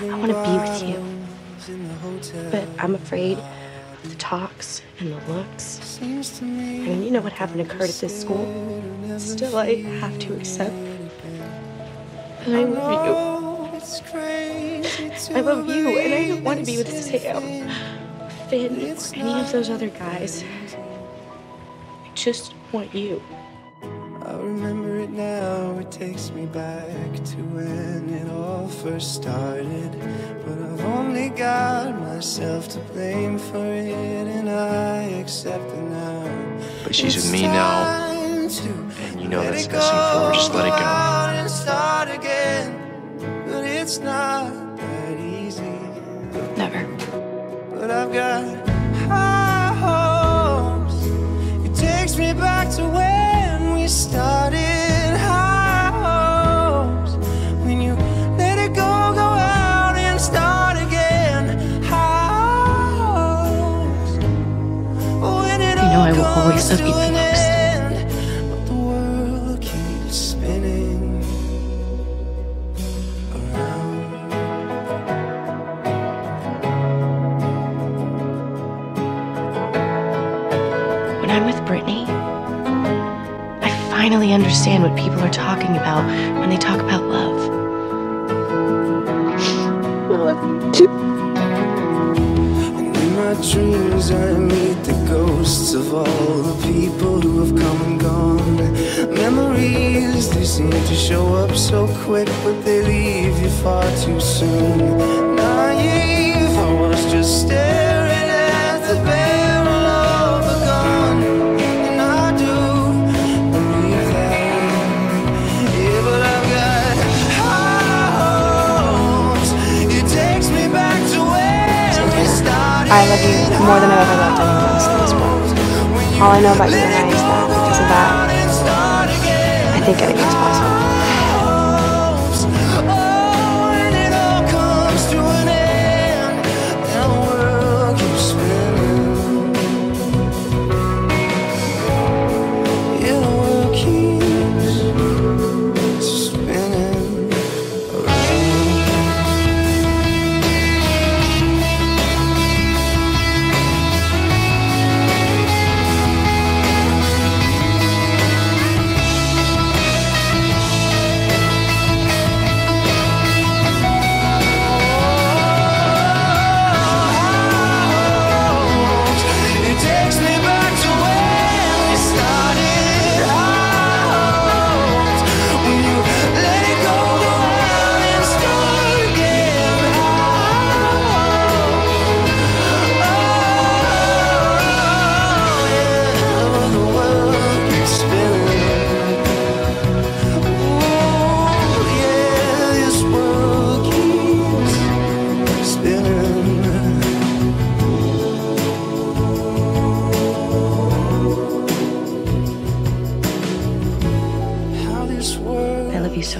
I want to be with you. But I'm afraid of the talks and the looks. I mean, you know what happened to Kurt at this school. Still, I have to accept that I love you. I love you, and I don't want to be with Sam, Finn, or any of those other guys. I just want you. I remember it now, it takes me back to when it all first started. But I've only got myself to blame for it, and I accept it now. But she's with me now, and you know that's the best thing for her. Just let it go. And start again, but it's not that easy. Never. But I've got always comes love you the most. end, But the world keeps spinning around. When I'm with Brittany, I finally understand what people are talking about when they talk about love. I love you too. And in my dreams I meet the ghosts of all the people who have come and gone. Memories, they seem to show up so quick But they leave you far too soon. Naive, I was just staring at the barrel of a gun. And I do believe that Yeah, but I've got hopes. It takes me back to when we started I love you more than I've ever loved anyone All I know about you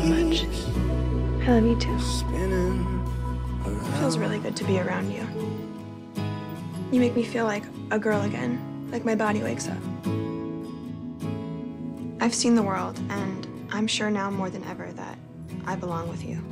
much. I love you too. spinning It feels really good to be around you. You make me feel like a girl again, like my body wakes up. I've seen the world, and I'm sure now more than ever that I belong with you.